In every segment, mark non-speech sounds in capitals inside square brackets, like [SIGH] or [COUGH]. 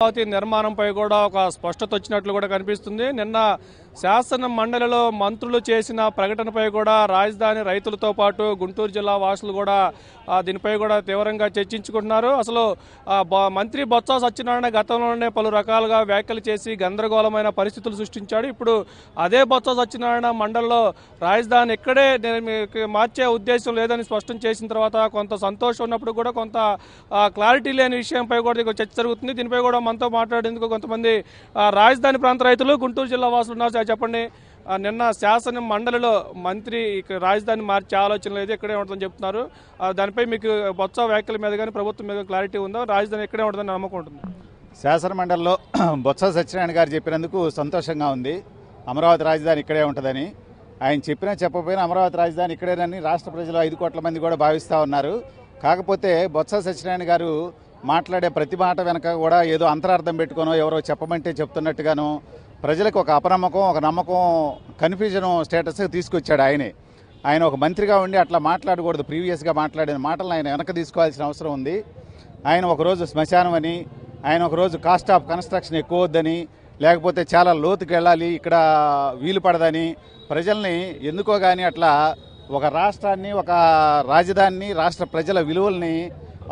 అమరావతి నిర్మాణంపై కూడా ఒక స్పష్టత వచ్చినట్లు కూడా కనిపిస్తుంది. నిన్న శాసన మండలిలో మంత్రులు చేసిన ప్రకటనపై కూడా రాజధాని రైతులతో పాటు గుంటూరు జిల్లా వాసులు కూడా దీనిపై కూడా తీవ్రంగా చర్చించుకుంటున్నారు. అసలు బ- మంత్రి బొత్స సత్యనారాయణ గతంలోనే పలు రకాలుగా వ్యాఖ్యలు చేసి గందరగోళమైన పరిస్థితులు సృష్టించాడు. ఇప్పుడు అదే బొత్స సత్యనారాయణ మండలిలో రాజధాని ఇక్కడే మార్చే ఉద్దేశం లేదని స్పష్టం చేసిన తర్వాత కొంత సంతోషం ఉన్నప్పుడు కూడా కొంత క్లారిటీ లేని విషయంపై కూడా చర్చ జరుగుతుంది. దీనిపై కూడా మనతో మాట్లాడేందుకు కొంతమంది రాజధాని ప్రాంత రైతులు గుంటూరు జిల్లా వాసులు ఉన్నారు. సార్ చెప్పండి. నిన్న శాసన మండలిలో మంత్రి ఇక్కడ రాజధాని మార్చే ఆలోచన లేదు ఇక్కడే ఉంటుందని చెప్తున్నారు. దానిపై మీకు బొత్స వ్యాఖ్యల మీద కానీ ప్రభుత్వం మీద క్లారిటీ ఉందో? రాజధాని ఇక్కడే ఉంటుందని నమ్మకం ఉంటుంది? శాసన మండలిలో [CLEARS THROAT] బొత్స సత్యనారాయణ గారు చెప్పినందుకు సంతోషంగా ఉంది. అమరావతి రాజధాని ఇక్కడే ఉంటుందని. ఆయన చెప్పినా చెప్పకపోయినా అమరావతి రాజధాని ఇక్కడేనని రాష్ట్ర ప్రజలు ఐదు కోట్ల మంది కూడా భావిస్తూ ఉన్నారు. కాకపోతే బొత్స సత్యనారాయణ గారు మాట్లాడే ప్రతి మాట వెనక కూడా ఏదో అంతరార్థం పెట్టుకోనో ఎవరో చెప్పమంటే చెప్తున్నట్టుగానో ప్రజలకు ఒక అపనమ్మకం ఒక నమ్మకం కన్ఫ్యూజన్ స్టేటస్ తీసుకొచ్చాడు ఆయనే. ఆయన ఒక మంత్రిగా ఉండి అట్లా మాట్లాడకూడదు ప్రీవియస్గా మాట్లాడిన మాటలను ఆయన వెనక తీసుకోవాల్సిన అవసరం ఉంది. ఆయన ఒకరోజు శ్మశానం అని ఆయన ఒకరోజు కాస్ట్ ఆఫ్ కన్స్ట్రక్షన్ ఎక్కువ వద్దని లేకపోతే చాలా లోతుకి వెళ్ళాలి ఇక్కడ వీలు పడదని ప్రజల్ని ఎందుకో కానీ అట్లా ఒక రాష్ట్రాన్ని ఒక రాజధానిని రాష్ట్ర ప్రజల విలువల్ని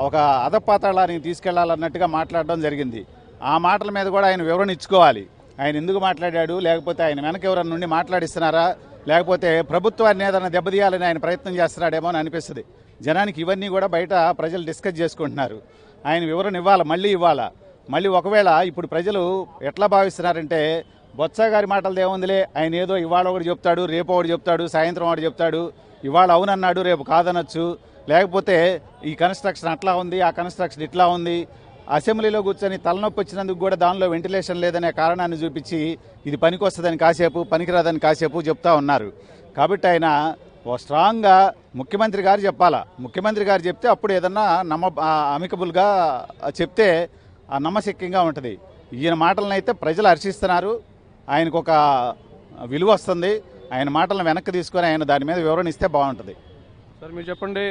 ఒక అధపాతాళానికి తీసుకెళ్ళాలన్నట్టుగా మాట్లాడడం జరిగింది. ఆ మాటల మీద కూడా ఆయన వివరణ ఇచ్చుకోవాలి. ఆయన ఎందుకు మాట్లాడాడు? లేకపోతే ఆయన వెనక ఎవరన్నా నుండి మాట్లాడిస్తున్నారా? లేకపోతే ప్రభుత్వాన్ని ఏదైనా దెబ్బతీయాలని ఆయన ప్రయత్నం చేస్తున్నాడేమో అని అనిపిస్తుంది. జనానికి ఇవన్నీ కూడా బయట ప్రజలు డిస్కస్ చేసుకుంటున్నారు. ఆయన వివరణ ఇవ్వాలి? మళ్ళీ ఇవ్వాలా? మళ్ళీ ఒకవేళ ఇప్పుడు ప్రజలు ఎట్లా భావిస్తున్నారంటే బొత్స గారి మాటలది ఏముందిలే? ఆయన ఏదో ఇవాళ ఒకటి చెప్తాడు రేపు ఒకటి చెప్తాడు సాయంత్రం ఒకటి చెప్తాడు. ఇవాళ అవునన్నాడు రేపు కాదనొచ్చు. లేకపోతే ఈ కన్స్ట్రక్షన్ అట్లా ఉంది ఆ కన్స్ట్రక్షన్ ఇట్లా ఉంది. అసెంబ్లీలో కూర్చొని తలనొప్పి వచ్చినందుకు కూడా దానిలో వెంటిలేషన్ లేదనే కారణాన్ని చూపించి ఇది పనికొస్తుందని కాసేపు పనికిరాదని కాసేపు చెప్తా ఉన్నారు. కాబట్టి ఆయన ఓ స్ట్రాంగ్గా ముఖ్యమంత్రి గారు చెప్పాలా? ముఖ్యమంత్రి గారు చెప్తే అప్పుడు ఏదన్నా నమ్మ అమికబుల్గా చెప్తే ఆ నమ్మశక్యంగా ఉంటుంది. ఈయన మాటలను అయితే ప్రజలు హర్షిస్తున్నారు. ఆయనకు ఒక విలువ వస్తుంది. ఆయన మాటలను వెనక్కి తీసుకొని ఆయన దాని మీద వివరణ ఇస్తే బాగుంటుంది. సార్ మీరు చెప్పండి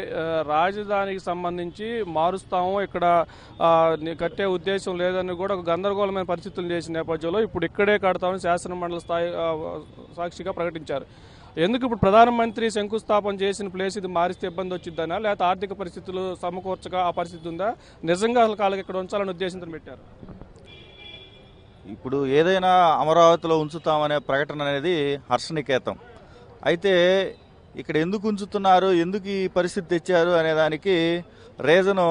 రాజధానికి సంబంధించి మారుస్తాము ఇక్కడ కట్టే ఉద్దేశం లేదని కూడా ఒక గందరగోళమైన పరిస్థితులు చేసిన నేపథ్యంలో ఇప్పుడు ఇక్కడే కడతామని శాసన మండలి స్థాయి సాక్షిగా ప్రకటించారు. ఎందుకు ఇప్పుడు ప్రధానమంత్రి శంకుస్థాపన చేసిన ప్లేస్ ఇది మారిస్తే ఇబ్బంది వచ్చిందనా లేకపోతే ఆర్థిక పరిస్థితులు సమకూర్చక ఆ పరిస్థితి ఉందా? నిజంగా అసలు కాళ్ళకి ఇక్కడ ఉంచాలని ఉద్దేశంతో పెట్టారు. ఇప్పుడు ఏదైనా అమరావతిలో ఉంచుతామనే ప్రకటన అనేది హర్షనికేతం. అయితే ఇక్కడ ఎందుకు ఉంచుతున్నారు ఎందుకు ఈ పరిస్థితి తెచ్చారు అనే దానికి రీజను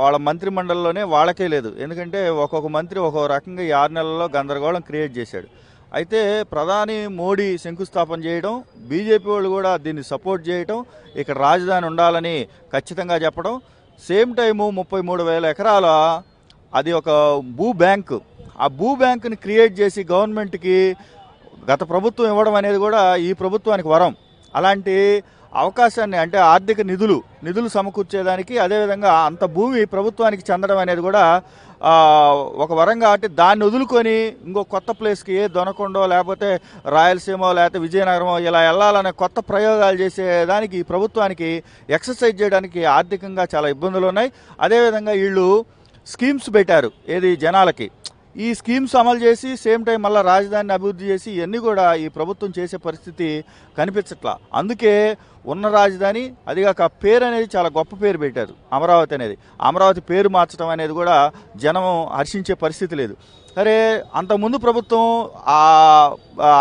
వాళ్ళ మంత్రి మండలిలోనే వాళ్ళకే లేదు. ఎందుకంటే ఒక్కొక్క మంత్రి ఒక్కొక్క రకంగా ఈ ఆరు నెలల్లో గందరగోళం క్రియేట్ చేశాడు. అయితే ప్రధాని మోడీ శంకుస్థాపన చేయడం బీజేపీ వాళ్ళు కూడా దీన్ని సపోర్ట్ చేయడం ఇక్కడ రాజధాని ఉండాలని ఖచ్చితంగా చెప్పడం సేమ్ టైము ముప్పై మూడు వేల ఎకరాల అది ఒక భూ బ్యాంకు ఆ భూ బ్యాంకుని క్రియేట్ చేసి గవర్నమెంట్కి గత ప్రభుత్వం ఇవ్వడం అనేది కూడా ఈ ప్రభుత్వానికి వరం. అలాంటి అవకాశాన్ని అంటే ఆర్థిక నిధులు నిధులు సమకూర్చేదానికి అదేవిధంగా అంత భూమి ప్రభుత్వానికి చెందడం అనేది కూడా ఒక వరం కాబట్టి దాన్ని వదులుకొని ఇంకో కొత్త ప్లేస్కి ఏ దొనకొండో లేకపోతే రాయలసీమ లేకపోతే విజయనగరమో ఇలా వెళ్ళాలనే కొత్త ప్రయోగాలు చేసేదానికి ఈ ప్రభుత్వానికి ఎక్సర్సైజ్ చేయడానికి ఆర్థికంగా చాలా ఇబ్బందులు ఉన్నాయి. అదేవిధంగా వీళ్ళు స్కీమ్స్ పెట్టారు. ఏది జనాలకి. ఈ స్కీమ్స్ అమలు చేసి సేమ్ టైం మళ్ళీ రాజధానిని అభివృద్ధి చేసి ఇవన్నీ కూడా ఈ ప్రభుత్వం చేసే పరిస్థితి కనిపించట్లా. అందుకే ఉన్న రాజధాని అదిగాక పేరు అనేది చాలా గొప్ప పేరు పెట్టారు అమరావతి అనేది. అమరావతి పేరు మార్చడం అనేది కూడా జనం హర్షించే పరిస్థితి లేదు. సరే అంతకుముందు ప్రభుత్వం ఆ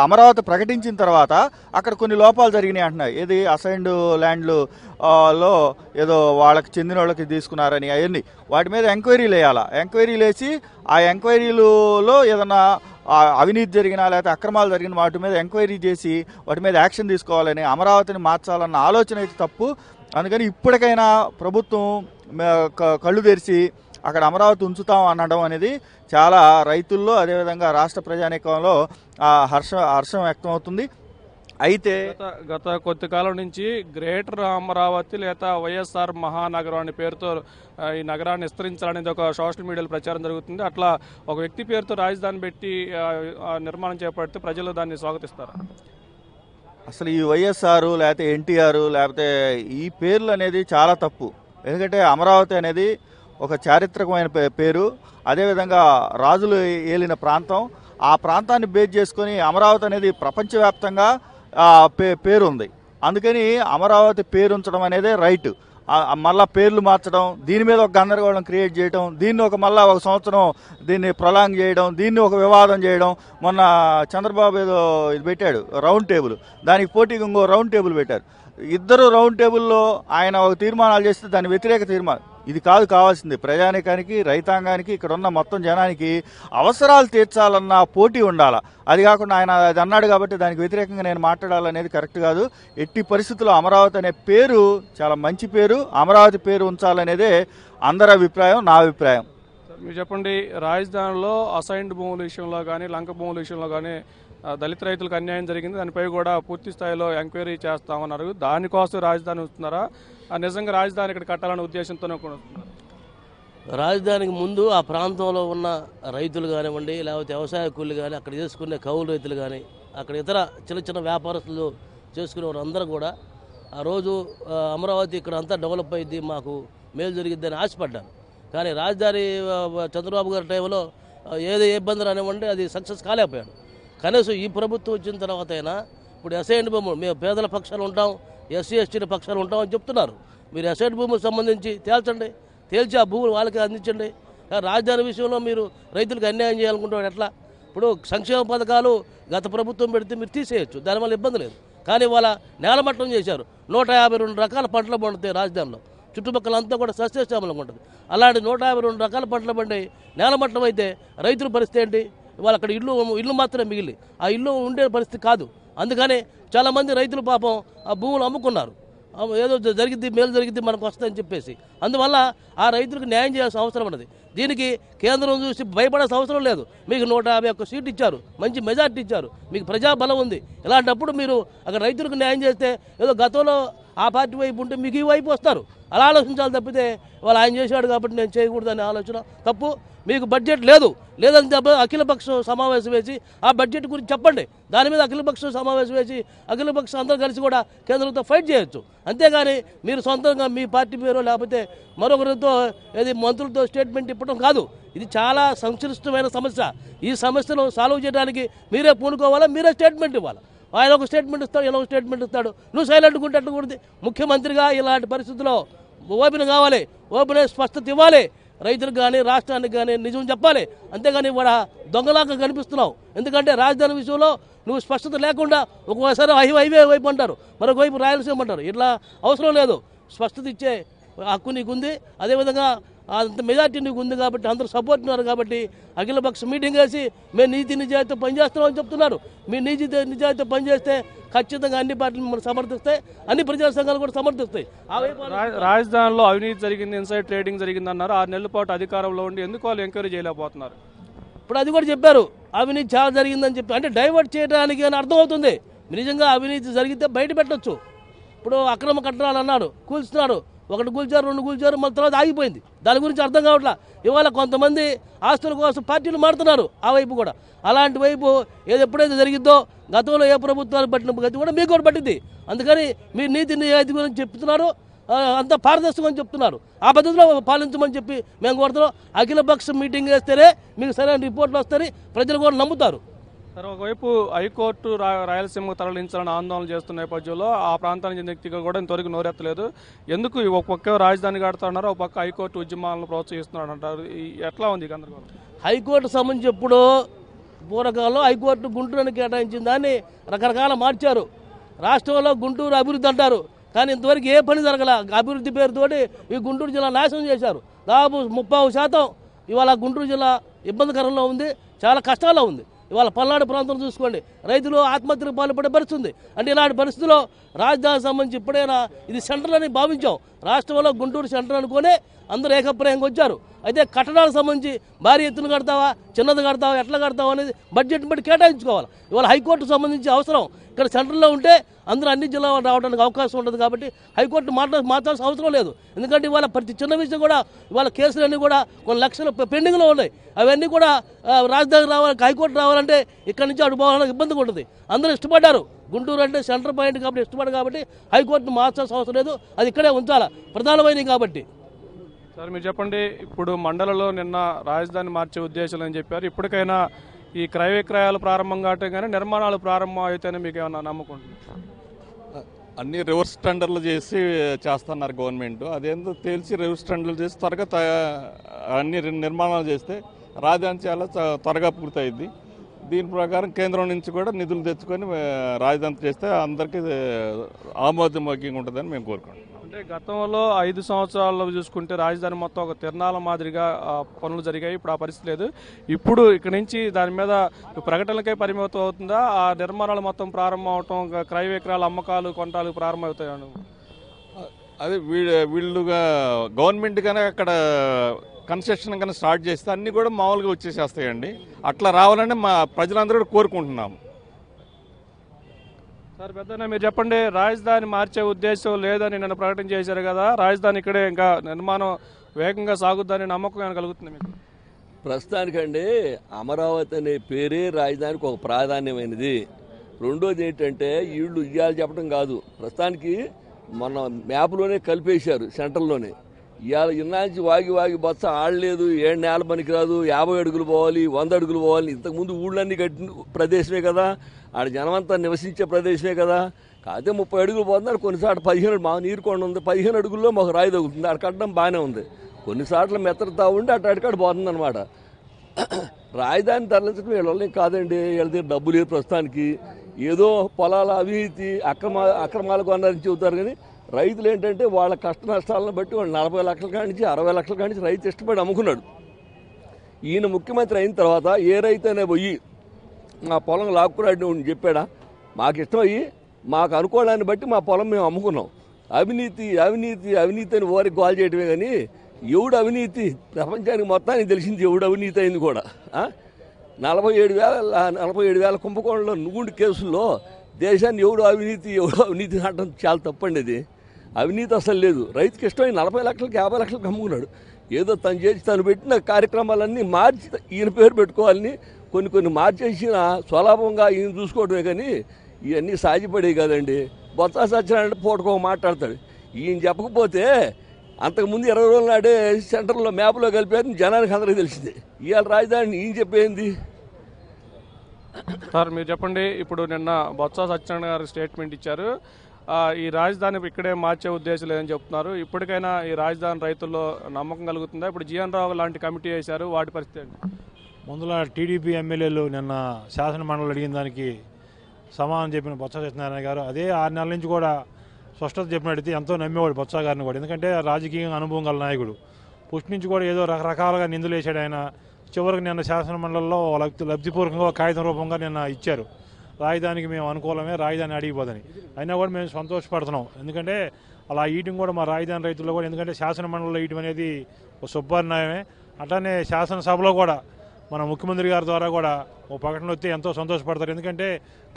అమరావతి ప్రకటించిన తర్వాత అక్కడ కొన్ని లోపాలు జరిగినాయి అంటున్నాయి ఏది? అసైన్డ్ ల్యాండ్లు లో ఏదో వాళ్ళకి చెందిన వాళ్ళకి తీసుకున్నారని అవన్నీ. వాటి మీద ఎంక్వైరీలు వేయాలా? ఎంక్వైరీలు వేసి ఆ ఎంక్వైరీలలో ఏదన్నా అవినీతి జరిగినా లేకపోతే అక్రమాలు జరిగిన వాటి మీద ఎంక్వైరీ చేసి వాటి మీద యాక్షన్ తీసుకోవాలని అమరావతిని మార్చాలన్న ఆలోచన అయితే తప్పు. అందుకని ఇప్పటికైనా ప్రభుత్వం కళ్ళు తెరిచి అక్కడ అమరావతి ఉంచుతాం అనడం అనేది చాలా రైతుల్లో అదేవిధంగా రాష్ట్ర ప్రజానీకంలో ఆ హర్ష హర్షం వ్యక్తం అవుతుంది. అయితే గత కొద్ది కాలం నుంచి గ్రేటర్ అమరావతి లేదా వైఎస్ఆర్ మహానగరం అనే పేరుతో ఈ నగరాన్ని విస్తరించాలనేది ఒక సోషల్ మీడియాలో ప్రచారం జరుగుతుంది. అట్లా ఒక వ్యక్తి పేరుతో రాజధాని పెట్టి నిర్మాణం చేపడితే ప్రజలు దాన్ని స్వాగతిస్తారు? అసలు ఈ వైఎస్ఆర్ లేకపోతే ఎన్టీఆర్ లేకపోతే ఈ పేర్లు అనేది చాలా తప్పు. ఎందుకంటే అమరావతి అనేది ఒక చారిత్రకమైన పే- పేరు. అదేవిధంగా రాజులు ఏలిన ప్రాంతం. ఆ ప్రాంతాన్ని బేస్ చేసుకొని అమరావతి అనేది ప్రపంచవ్యాప్తంగా పే పేరు ఉంది అందుకని అమరావతి పేరు ఉంచడం రైట్. మళ్ళా పేర్లు మార్చడం దీని మీద ఒక గందరగోళం క్రియేట్ చేయడం దీన్ని ఒక మళ్ళా ఒక సంవత్సరం దీన్ని ప్రొలాంగ్ చేయడం దీన్ని ఒక వివాదం చేయడం. మొన్న చంద్రబాబు ఏదో ఇది పెట్టాడు రౌండ్ టేబుల్. దానికి పోటీగా ఇంకో రౌండ్ టేబుల్ పెట్టారు. ఇద్దరు రౌండ్ టేబుల్లో ఆయన ఒక తీర్మానాలు చేస్తే దాని వ్యతిరేక తీర్మానం. ఇది కాదు కావాల్సింది. ప్రజానికానికి రైతాంగానికి ఇక్కడ ఉన్న మొత్తం జనానికి అవసరాలు తీర్చాలన్న పోటీ ఉండాలి. అది కాకుండా ఆయన అది అన్నాడు కాబట్టి దానికి వ్యతిరేకంగా నేను మాట్లాడాలనేది కరెక్ట్ కాదు. ఎట్టి పరిస్థితుల్లో అమరావతి అనే పేరు చాలా మంచి పేరు అమరావతి పేరు ఉంచాలనేదే అందరి అభిప్రాయం నా అభిప్రాయం. మీరు చెప్పండి రాజధానిలో అసైన్డ్ భూముల విషయంలో కానీ లంక భూముల విషయంలో కానీ దళిత రైతులకు అన్యాయం జరిగింది. దానిపై కూడా పూర్తి స్థాయిలో ఎంక్వైరీ చేస్తామన్నారు దానికోసం రాజధాని ఉంటున్నారా నిజంగా రాజధాని ఇక్కడ కట్టాలనే ఉద్దేశంతోనే కూడా రాజధానికి ముందు ఆ ప్రాంతంలో ఉన్న రైతులు కానివ్వండి లేకపోతే వ్యవసాయ కూలీలు కానీ అక్కడ చేసుకునే కౌలు రైతులు కానీ అక్కడ ఇతర చిన్న చిన్న వ్యాపారస్తులు చేసుకునే వారందరూ కూడా ఆ రోజు అమరావతి ఇక్కడ అంతా డెవలప్ అయింది మాకు మేలు జరిగిద్దని ఆశపడ్డాను కానీ రాజధాని చంద్రబాబు గారి టైంలో ఏదో ఇబ్బందులు ఏ ఇబ్బంది రానివ్వండి అది సక్సెస్ కాలేకపోయాడు. కనీసం ఈ ప్రభుత్వం వచ్చిన తర్వాత అయినా ఇప్పుడు అసైన్ బొమ్మ మేము పేదల పక్షాలు ఉంటాం ఎస్సీ ఎస్టీల పక్షాలు ఉంటామని చెప్తున్నారు. మీరు అసైన్ భూములకు సంబంధించి తేల్చండి. తేల్చి ఆ భూములు వాళ్ళకి అందించండి. రాజధాని విషయంలో మీరు రైతులకు అన్యాయం చేయాలనుకుంటారు ఎట్లా? ఇప్పుడు సంక్షేమ పథకాలు గత ప్రభుత్వం పెడితే మీరు తీసేయచ్చు. దానివల్ల ఇబ్బంది లేదు. కానీ వాళ్ళ నేలమట్టం చేశారు. నూట యాభై రెండు రకాల పంటలు పండుతాయి రాజధానిలో. చుట్టుపక్కల అంతా కూడా సస్యశ్యామలంగా ఉంటుంది. అలాంటి నూట యాభై రెండు రకాల పంటలు పండి నేలమట్టం అయితే రైతుల పరిస్థితి ఏంటి? వాళ్ళు అక్కడ ఇల్లు ఇల్లు మాత్రమే మిగిలి. ఆ ఇల్లు ఉండే పరిస్థితి కాదు. అందుకని చాలామంది రైతులు పాపం ఆ భూములు అమ్ముకున్నారు. ఏదో జరిగింది జరిగిద్ది మేలు జరిగిద్ది మనకు వస్తుందని చెప్పేసి. అందువల్ల ఆ రైతులకు న్యాయం చేయాల్సిన అవసరం ఉన్నది. దీనికి కేంద్రం చూసి భయపడాల్సిన అవసరం లేదు. మీకు నూట యాభై ఒక్క సీట్ ఇచ్చారు. మంచి మెజార్టీ ఇచ్చారు. మీకు ప్రజాబలం ఉంది. ఇలాంటప్పుడు మీరు అక్కడ రైతులకు న్యాయం చేస్తే ఏదో గతంలో ఆ పార్టీ వైపు ఉంటే మీకు ఈ వైపు వస్తారు. అలా ఆలోచించాలి తప్పితే వాళ్ళు ఆయన చేశాడు కాబట్టి నేను చేయకూడదనే ఆలోచన తప్పు. మీకు బడ్జెట్ లేదు. లేదని చెప్ప అఖిలపక్ష సమావేశం వేసి ఆ బడ్జెట్ గురించి చెప్పండి. దాని మీద అఖిలపక్ష సమావేశం వేసి అఖిలపక్ష అందరూ కలిసి కూడా కేంద్రంతో ఫైట్ చేయొచ్చు. అంతేగాని మీరు సొంతంగా మీ పార్టీ పేరు లేకపోతే మరొకరితో ఏది మంత్రులతో స్టేట్మెంట్ ఇవ్వడం కాదు. ఇది చాలా సంక్లిష్టమైన సమస్య. ఈ సమస్యను సాల్వ్ చేయడానికి మీరే పూనుకోవాలా? మీరే స్టేట్మెంట్ ఇవ్వాలి? ఆయన ఒక స్టేట్మెంట్ ఇస్తాడు ఇలా ఒక స్టేట్మెంట్ ఇస్తాడు. నువ్వు సైలెంట్ ఉంటే అట్టకూడదు ముఖ్యమంత్రిగా ఇలాంటి పరిస్థితుల్లో ఓపెన్ కావాలి ఓపెన్ స్పష్టత ఇవ్వాలి. రైతులకు కానీ రాష్ట్రానికి కానీ నిజం చెప్పాలి. అంతేగాని ఇవాడ దొంగలాగా కనిపిస్తున్నావు. ఎందుకంటే రాజధాని విషయంలో నువ్వు స్పష్టత లేకుండా ఒక్కోసారి హైవే వైపు అంటారు. మరొక వైపు రాయలసీమ అంటారు. ఇట్లా అవసరం లేదు. స్పష్టత ఇచ్చే హక్కు నీకుంది. అదేవిధంగా అంత మెజార్టీ నీకు ఉంది కాబట్టి అందరూ సపోర్ట్ ఉన్నారు కాబట్టి అఖిలపక్ష మీటింగ్ వేసి మేము నీతి నిజాయితీ పనిచేస్తున్నాం అని చెప్తున్నారు. మీ నీతి నిజాయితీ పనిచేస్తే ఖచ్చితంగా అన్ని పార్టీలు మనం సమర్థిస్తాయి అన్ని ప్రజా సంఘాలు కూడా సమర్థిస్తాయి. రాజధానిలో అవినీతి జరిగింది ఇన్సైడ్ ట్రేడింగ్ జరిగింది అన్నారు ఆరు నెలల పాటు అధికారంలో ఉండి ఎందుకు వాళ్ళు ఎంక్వైరీ చేయలేకపోతున్నారు? ఇప్పుడు అది కూడా చెప్పారు అవినీతి చాలా జరిగిందని చెప్పి అంటే డైవర్ట్ చేయడానికి అని అర్థమవుతుంది నిజంగా అవినీతి జరిగితే బయట పెట్టొచ్చు. ఇప్పుడు అక్రమ కట్టడాలు అన్నాడు కూల్చున్నాడు ఒకటి కూల్చారు రెండు కూల్చారు మళ్ళీ తర్వాత ఆగిపోయింది. దాని గురించి అర్థం కావట్లా? ఇవాళ కొంతమంది ఆస్తుల కోసం పార్టీలు మారుతున్నారు ఆ వైపు కూడా. అలాంటి వైపు ఏది ఎప్పుడైతే జరిగిద్దో గతంలో ఏ ప్రభుత్వాలు పట్టిన గతి కూడా మీకు కూడా పట్టింది అందుకని మీరు నీతి నిజాయితీ గురించి చెప్తున్నారు అంత పారదర్శకం అని చెప్తున్నారు. ఆ పద్ధతిలో పాలించమని చెప్పి మేము కోరుతున్నాం. అఖిలపక్ష మీటింగ్ వేస్తేనే మీకు సరైన రిపోర్ట్లు వస్తాయి ప్రజలు కూడా నమ్ముతారు. సార్ ఒకవైపు హైకోర్టు రాయలసీమకు తరలించాలని ఆందోళన చేస్తున్న నేపథ్యంలో ఆ ప్రాంతానికి చెందిన వ్యక్తిగా కూడా ఇంతవరకు నోరెత్తలేదు. ఎందుకు ఒక పక్క రాజధాని కడుతున్నారు ఒక పక్క హైకోర్టు ఉద్యమాలను ప్రోత్సహిస్తున్నారు అంటారు. ఎట్లా ఉంది గందరగోళం? హైకోర్టు సంబంధించి ఎప్పుడో పూర్వకాలంలో హైకోర్టు గుంటూరుని కేటాయించిన దాన్ని రకరకాల మార్చారు. రాష్ట్రంలో గుంటూరు అభివృద్ధి అంటారు. కానీ ఇంతవరకు ఏ పని జరగల అభివృద్ధి పేరుతోటి ఈ గుంటూరు జిల్లా నాశనం చేశారు. దాదాపు ముప్పై శాతం ఇవాళ గుంటూరు జిల్లా ఇబ్బందికరంలో ఉంది చాలా కష్టాల్లో ఉంది. ఇవాళ పల్నాడు ప్రాంతం చూసుకోండి. రైతులు ఆత్మహత్యకు పాల్పడే పరిస్థితుంది అంటే ఇలాంటి పరిస్థితుల్లో రాజధానికి సంబంధించి ఇప్పుడైనా ఇది సెంటర్ అని భావించాం. రాష్ట్రంలో గుంటూరు సెంటర్ అనుకునే అందరూ ఏకప్రాయంగా వచ్చారు. అయితే కట్టడాలకు సంబంధించి భారీ ఎత్తున కడతావా చిన్నది కడతావా ఎట్లా కడతావా అనేది బడ్జెట్ బట్టి కేటాయించుకోవాలి. ఇవాళ హైకోర్టు సంబంధించి అవసరం. ఇక్కడ సెంటర్లో ఉంటే అందరూ అన్ని జిల్లాలు రావడానికి అవకాశం ఉంటుంది కాబట్టి హైకోర్టు మాట్లా మార్చాల్సిన అవసరం లేదు. ఎందుకంటే ఇవాళ ప్రతి చిన్న విషయం కూడా ఇవాళ కేసులన్నీ కూడా కొన్ని లక్షలు పెండింగ్లో ఉన్నాయి. అవన్నీ కూడా రాజధాని రావాలి హైకోర్టు రావాలంటే ఇక్కడి నుంచి అటు పోవాలని ఇబ్బందిగా ఉంటుంది. అందరూ ఇష్టపడ్డారు. గుంటూరు అంటే సెంటర్ పాయింట్ కాబట్టి ఇష్టపడ్డారు కాబట్టి హైకోర్టును మార్చాల్సిన అవసరం లేదు. అది ఇక్కడే ఉంచాలి. ప్రధానమైనవి కాబట్టి. సార్ మీరు చెప్పండి ఇప్పుడు మండలంలో నిన్న రాజధాని మార్చే ఉద్దేశాలు అని చెప్పారు. ఇప్పటికైనా ఈ క్రయ విక్రయాలు ప్రారంభం కావటం కానీ నిర్మాణాలు ప్రారంభం అవుతాయని మీకు ఏమైనా నమ్మకం అన్ని రివర్స్ టెండర్లు చేసి చేస్తున్నారు గవర్నమెంట్. అదేందో తేల్చి రివర్స్ టెండర్లు చేసి త్వరగా అన్ని నిర్మాణాలు చేస్తే రాజధాని చాలా త్వ- త్వరగా పూర్తయింది దీని ప్రకారం కేంద్రం నుంచి కూడా నిధులు తెచ్చుకొని రాజధాని చేస్తే అందరికీ ఆమోదయోగ్యంగా ఉంటుందని మేము కోరుకుంటున్నాం. అంటే గతంలో ఐదు సంవత్సరాల్లో చూసుకుంటే రాజధాని మొత్తం ఒక తిరణాల మాదిరిగా పనులు జరిగాయి. ఇప్పుడు ఆ పరిస్థితి లేదు. ఇప్పుడు ఇక్కడ నుంచి దాని మీద ప్రకటనలకే పరిమితం అవుతుందా? ఆ నిర్మాణాలు మొత్తం ప్రారంభం అవటం క్రయ విక్రయాలు అమ్మకాలు కొంటాలు ప్రారంభమవుతాయను అదే వీ వీళ్ళుగా గవర్నమెంట్ కానీ అక్కడ కన్స్ట్రక్షన్ కానీ స్టార్ట్ చేస్తే అన్నీ కూడా మామూలుగా వచ్చేసేస్తాయండి. అట్లా రావాలని మా ప్రజలందరూ కోరుకుంటున్నాము సార్ పెద్దన్న మీరు చెప్పండి రాజధాని మార్చే ఉద్దేశం లేదని నిన్న ప్రకటన చేశారు కదా రాజధాని ఇక్కడే ఇంకా నిర్మాణం వేగంగా సాగుద్దని నమ్మకం కలుగుతుంది మీకు. ప్రస్తుతానికండి అమరావతి అనే పేరే రాజధానికి ఒక ప్రాధాన్యమైనది. రెండోది ఏంటంటే వీళ్ళు ఇయ్యాలి చెప్పడం కాదు. ప్రస్తుతానికి మన మ్యాప్లోనే కలిపేశారు సెంటర్లోనే ఇవాళ ఇన్నాంచి వాగి వాగి బొత్స ఆడలేదు ఏడు నేల పనికిరాదు యాభై అడుగులు పోవాలి వంద అడుగులు పోవాలి. ఇంతకుముందు ఊళ్ళన్నీ కట్టిన ప్రదేశమే కదా ఆడ జనమంతా నివసించే ప్రదేశమే కదా. కాకపోతే ముప్పై అడుగులు పోతున్నారు కొన్నిసార్లు పదిహేను మా నీరు కొండ ఉంది పదిహేను అడుగుల్లో మాకు రాయి తగ్గుతుంది అక్కడ కట్టడం బాగానే ఉంది. కొన్నిసార్లు మెత్తడతా ఉండి అటు అటుకాడు పోతుంది అనమాట రాజధాని తరలించడం వీళ్ళని కాదండి వీళ్ళ దగ్గర డబ్బు లేదు ప్రస్తుతానికి. ఏదో పొలాల అవినీతి అక్రమ అక్రమాలకు కొన్నారని చెబుతారు కానీ రైతులు ఏంటంటే వాళ్ళ కష్ట నష్టాలను బట్టి వాళ్ళు నలభై లక్షల కానించి అరవై లక్షల కానించి రైతు ఇష్టపడి అమ్ముకున్నాడు. ఈయన ముఖ్యమంత్రి అయిన తర్వాత ఏ రైతు అనే పోయి మా పొలం లాక్కురాడు అని చెప్పాడా? మాకు ఇష్టమయ్యి మాకు అనుకోవడాన్ని బట్టి మా పొలం మేము అమ్ముకున్నాం. అవినీతి అవినీతి అవినీతి అని ఓరికి గోల్ చేయడమే కానీ ఎవడు అవినీతి? ప్రపంచానికి మొత్తానికి తెలిసింది ఎవడు అవినీతి అయింది కూడా. నలభై ఏడు వేల నలభై ఏడు వేల కుంభకోణంలో నువ్వుండి కేసుల్లో దేశాన్ని ఎవడు అవినీతి ఎవడు అవినీతి అనడం చాలా తప్పండి అది. అవినీతి అసలు లేదు. రైతుకి ఇష్టమై నలభై లక్షలకు యాభై లక్షలకు అమ్ముకున్నాడు. ఏదో తను చేసి తను పెట్టిన కార్యక్రమాలన్నీ మార్చి ఈయన పేరు పెట్టుకోవాలని కొన్ని కొన్ని మార్చేసిన స్వలాభంగా ఈయన చూసుకోవడమే కానీ ఇవన్నీ సాధ్యపడేవి కదండి. బొత్స సత్యనారాయణ పూటకో మాట్లాడతాడు ఈయన చెప్పకపోతే అంతకుముందు ఇరవై రోజుల నాడే సెంటర్లో మ్యాప్లో కలిపారు జనానికి అందరికీ తెలిసింది. ఇవాళ రాజధాని ఈయన చెప్పేంది? సార్ మీరు చెప్పండి. ఇప్పుడు నిన్న బొత్స సత్యనారాయణ గారు స్టేట్మెంట్ ఇచ్చారు. ఈ రాజధాని ఇక్కడే మార్చే ఉద్దేశం లేదని చెప్తున్నారు. ఇప్పటికైనా ఈ రాజధాని రైతుల్లో నమ్మకం కలుగుతుందా? ఇప్పుడు జీఎన్ రావు లాంటి కమిటీ వేశారు. వాటి పరిస్థితి ఏంటి? ముందుల టీడీపీ ఎమ్మెల్యేలు నిన్న శాసన మండలి అడిగిన దానికి సమానం చెప్పిన బొత్స సత్యనారాయణ గారు అదే ఆరు నెలల నుంచి కూడా స్పష్టత చెప్పినట్టయితే ఎంతో నమ్మేవాడు బొత్స గారిని కూడా. ఎందుకంటే రాజకీయంగా అనుభవం గల నాయకుడు. పుష్టి నుంచి కూడా ఏదో రకరకాలుగా నిందులు వేసాడు ఆయన. చివరికి నిన్న శాసన మండలిలో లబ్ధి లబ్ధిపూర్వకంగా కాగితం రూపంగా నిన్న ఇచ్చారు. రాజధానికి మేము అనుకూలమే రాజధాని అడిగిపోదని. అయినా కూడా మేము సంతోషపడుతున్నాం. ఎందుకంటే అలా ఈయటం కూడా మా రాజధాని రైతుల్లో కూడా ఎందుకంటే శాసన మండలిలో ఇయటం అనేది ఒక శుభాన్యాయమే అట్లానే శాసనసభలో కూడా మన ముఖ్యమంత్రి గారి ద్వారా కూడా ఓ ప్రకటన వస్తే ఎంతో సంతోషపడతారు. ఎందుకంటే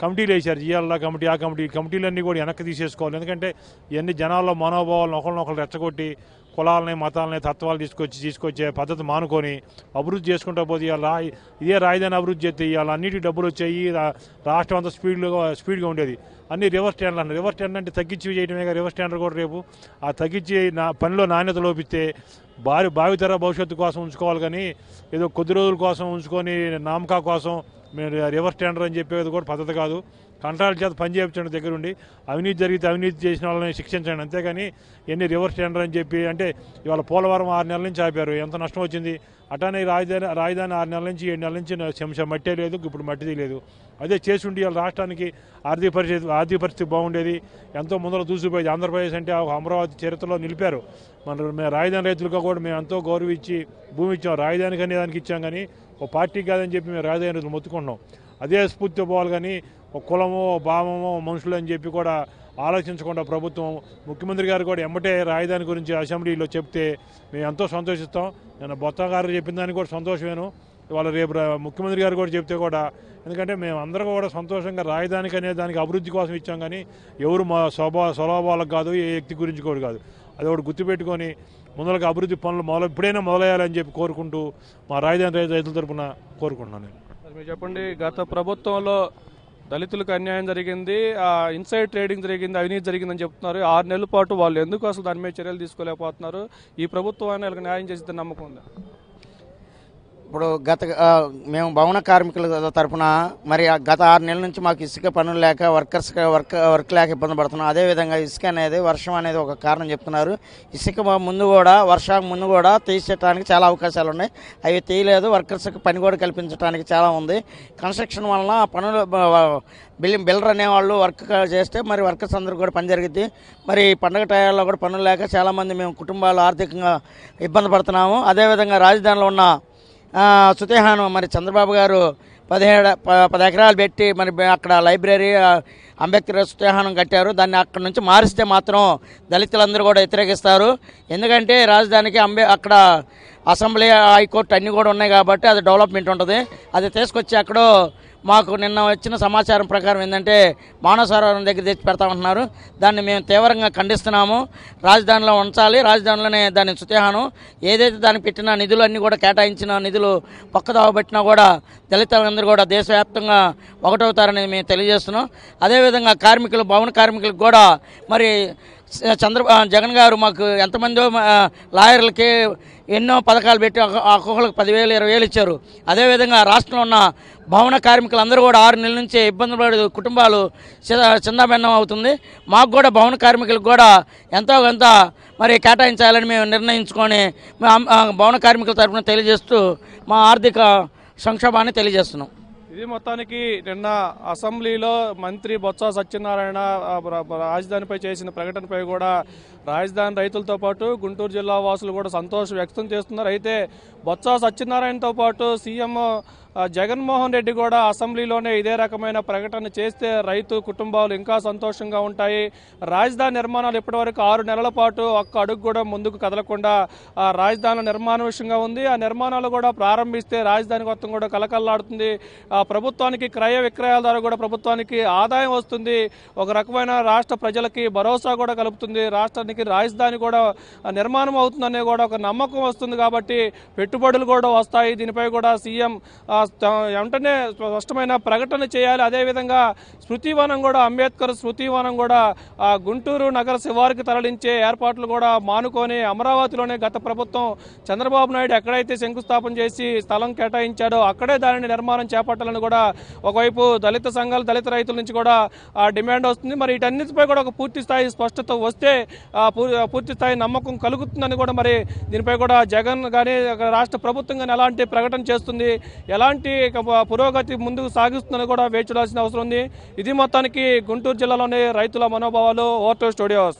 కమిటీలు వేశారు. జియాల కమిటీ ఆ కమిటీ కమిటీలన్నీ కూడా వెనక్కి తీసేసుకోవాలి. ఎందుకంటే ఇవన్నీ జనాల్లో మనోభావాలను ఒకరినొకరు రెచ్చగొట్టి కులాలని మతాలని తత్వాలు తీసుకొచ్చి తీసుకొచ్చే పద్ధతి మానుకొని అభివృద్ధి చేసుకుంటూ పోతే ఇవాళ ఇదే రాజధాని అభివృద్ధి చేస్తే ఇవాళ అన్నిటికీ డబ్బులు వచ్చాయి. రాష్ట్రం అంతా స్పీడ్గా స్పీడ్గా ఉండేది. అన్ని రివర్స్ స్టాండ్లు అన్నారు. రివర్స్ స్టాండ్ అంటే తగ్గించి చేయడమే కదా. రివర్స్ టెండర్ కూడా రేపు ఆ తగ్గించి నా పనిలో నాణ్యత లోపిస్తే భారీ భావితర భవిష్యత్తు కోసం ఉంచుకోవాలి కానీ ఏదో కొద్ది రోజుల కోసం ఉంచుకొని నామకా కోసం మీరు రివర్స్ టెండర్ అని చెప్పేది కూడా పద్ధతి కాదు. కంట్రాల్ చేత పని చేయించండి దగ్గరుండి. అవినీతి జరిగితే అవినీతి చేసిన వాళ్ళని శిక్షించండి. అంతేగాని ఎన్ని రివర్స్ టెండర్ అని చెప్పి అంటే ఇవాళ పోలవరం ఆరు నెలల నుంచి ఆపారు. ఎంత నష్టం వచ్చింది? అటానే రాజధాని రాజధాని ఆరు నెలల నుంచి ఏడు నెలల నుంచి చెంచా మట్టే లేదు ఇప్పుడు మట్టిది లేదు అదే చేసి ఉండి రాష్ట్రానికి ఆర్థిక పరిస్థితి ఆర్థిక పరిస్థితి బాగుండేది. ఎంతో ముందర దూసిపోయేది ఆంధ్రప్రదేశ్ అంటే అమరావతి చరిత్రలో నిలిపారు. మన మేము రాజధాని రైతులుగా కూడా మేము ఎంతో గౌరవించి భూమి ఇచ్చాం. రాజధానికి అనే దానికి ఇచ్చాం కానీ ఒక పార్టీ కాదని చెప్పి మేము రాజధాని రైతులు మొత్తుకున్నాం అదే స్ఫూర్తితో పోవాలి కానీ కులమో భావమో మనుషులు అని చెప్పి కూడా ఆలోచించకుండా ప్రభుత్వం ముఖ్యమంత్రి గారు కూడా ఎమ్మటే రాజధాని గురించి అసెంబ్లీలో చెప్తే మేము ఎంతో సంతోషిస్తాం. నేను బొత్త గారు చెప్పిన దానికి కూడా సంతోషమేను. ఇవాళ రేపు ముఖ్యమంత్రి గారు కూడా చెప్తే కూడా ఎందుకంటే మేము అందరం కూడా సంతోషంగా రాయదానికి అనే దానికి అభివృద్ధి కోసం ఇచ్చాం కానీ ఎవరు మా స్వభావ స్వభావాలకు కాదు ఏ వ్యక్తి గురించి కూడా కాదు. అది ఒకటి గుర్తుపెట్టుకొని ముందరకు అభివృద్ధి పనులు మొదలు ఇప్పుడైనా మొదలయ్యాలని చెప్పి కోరుకుంటూ మా రాజధాని రైతు రైతుల తరపున కోరుకుంటున్నాను నేను. మీరు చెప్పండి గత ప్రభుత్వంలో దళితులకు అన్యాయం జరిగింది ఆ, ఇన్సైడ్ ట్రేడింగ్ జరిగింది అవినీతి జరిగిందని చెప్తున్నారు. ఆరు నెలల పాటు వాళ్ళు ఎందుకు అసలు దాని మీద చర్యలు తీసుకోలేకపోతున్నారు? ఈ ప్రభుత్వం అయినా న్యాయం చేసిందని నమ్మకం ఉంది? ఇప్పుడు గత మేము భవన కార్మికుల తరపున మరి గత ఆరు నెలల నుంచి మాకు ఇసుక పనులు లేక వర్కర్స్ వర్క్ వర్క్ లేక ఇబ్బంది పడుతున్నాం. అదేవిధంగా ఇసుక అనేది వర్షం అనేది ఒక కారణం చెప్తున్నారు. ఇసుక ముందు కూడా వర్షం ముందు కూడా తీసేయడానికి చాలా అవకాశాలు ఉన్నాయి. అవి తీయలేదు. వర్కర్స్కి పని కూడా కల్పించడానికి చాలా ఉంది. కన్స్ట్రక్షన్ వలన పనులు బిల్ బిల్డర్ అనేవాళ్ళు వర్క్ చేస్తే మరి వర్కర్స్ అందరూ కూడా పని జరిగింది మరి పండగ టయాల్లో కూడా పనులు లేక చాలామంది మేము కుటుంబాలు ఆర్థికంగా ఇబ్బంది పడుతున్నాము. అదేవిధంగా రాజధానిలో ఉన్న సుతేహాను మరి చంద్రబాబు గారు పదిహేడు ప- పది ఎకరాలు పెట్టి మరి అక్కడ లైబ్రరీ అంబేద్కర్ సుతేహానం కట్టారు. దాన్ని అక్కడ నుంచి మారిస్తే మాత్రం దళితులందరూ కూడా వ్యతిరేకిస్తారు. ఎందుకంటే రాజధానికి అంబే అక్కడ అసెంబ్లీ హైకోర్టు అన్నీ కూడా ఉన్నాయి కాబట్టి అది డెవలప్మెంట్ ఉంటుంది. అది తీసుకొచ్చి అక్కడ మాకు నిన్న వచ్చిన సమాచారం ప్రకారం ఏంటంటే మానవ సరోవరం దగ్గర తెచ్చి పెడతామంటున్నారు. దాన్ని మేము తీవ్రంగా ఖండిస్తున్నాము. రాజధానిలో ఉంచాలి రాజధానిలోనే దాన్ని సుతేహానం. ఏదైతే దానికి పెట్టిన నిధులు అన్నీ కూడా కేటాయించిన నిధులు పక్కదావ పెట్టినా కూడా దళితులందరూ కూడా దేశవ్యాప్తంగా ఒకటవుతారని మేము తెలియజేస్తున్నాం. అదేవిధంగా కార్మికులు భవన కార్మికులకు కూడా మరి చంద్ర జగన్ గారు మాకు ఎంతమందో లాయర్లకి ఎన్నో పథకాలు పెట్టి ఒక్కొక్కరికి పదివేలు ఇరవై వేలు ఇచ్చారు. అదేవిధంగా రాష్ట్రంలో ఉన్న భవన కార్మికులందరూ కూడా ఆరు నెలల నుంచి ఇబ్బందులు పడే కుటుంబాలు చి- చిందాభిన్నం అవుతుంది. మాకు కూడా భవన కార్మికులకు కూడా ఎంతో కొంత మరి కేటాయించాలని మేము నిర్ణయించుకొని భవన కార్మికుల తరఫున తెలియజేస్తూ మా ఆర్థిక సంక్షోభాన్ని తెలియజేస్తున్నాం. ఇది మొత్తానికి నిన్న అసెంబ్లీలో మంత్రి బొత్స సత్యనారాయణ రాజధానిపై చేసిన ప్రకటనపై కూడా రాజధాని రైతులతో పాటు గుంటూరు జిల్లా వాసులు కూడా సంతోషం వ్యక్తం చేస్తున్నారు. అయితే బొత్స సత్యనారాయణతో పాటు సీఎం జగన్మోహన్ రెడ్డి కూడా అసెంబ్లీలోనే ఇదే రకమైన ప్రకటన చేస్తే రైతు కుటుంబాలు ఇంకా సంతోషంగా ఉంటాయి. రాజధాని నిర్మాణాలు ఇప్పటివరకు ఆరు నెలల పాటు ఒక్క అడుగు కూడా ముందుకు కదలకుండా ఆ రాజధాని నిర్మాణ విషయంగా ఉంది. ఆ నిర్మాణాలు కూడా ప్రారంభిస్తే రాజధాని మొత్తం కూడా కలకల్లాడుతుంది. ఆ ప్రభుత్వానికి క్రయ విక్రయాల ద్వారా కూడా ప్రభుత్వానికి ఆదాయం వస్తుంది. ఒక రకమైన రాష్ట్ర ప్రజలకి భరోసా కూడా కలుపుతుంది. రాష్ట్రానికి రాజధాని కూడా నిర్మాణం అవుతుందనే కూడా ఒక నమ్మకం వస్తుంది కాబట్టి పెట్టుబడులు కూడా వస్తాయి. దీనిపై కూడా సీఎం వెంటనే స్పష్టమైన ప్రకటన చేయాలి. అదేవిధంగా స్మృతివనం కూడా అంబేద్కర్ స్మృతివనం కూడా ఆ, గుంటూరు నగర శివారికి తరలించే ఏర్పాట్లు కూడా మానుకొని అమరావతిలోనే గత ప్రభుత్వం చంద్రబాబు నాయుడు ఎక్కడైతే శంకుస్థాపన చేసి స్థలం కేటాయించాడో అక్కడే దానిని నిర్మాణం చేపట్టాలని కూడా ఒకవైపు దళిత సంఘాలు దళిత రైతుల నుంచి కూడా డిమాండ్ వస్తుంది. మరి వీటన్నిటిపై కూడా ఒక పూర్తి స్థాయి స్పష్టత వస్తే పూర్తి స్థాయి నమ్మకం కలుగుతుందని కూడా మరి దీనిపై కూడా జగన్ కానీ రాష్ట్ర ప్రభుత్వం కానీ ఎలాంటి ప్రకటన చేస్తుంది ఎలాంటి పురోగతి ముందుకు సాగిస్తుందని కూడా వేచి చూడాల్సిన అవసరం ఉంది. ఇది మొత్తానికి గుంటూరు జిల్లాలోని రైతుల మనోభావాలు ఓటో స్టూడియోస్.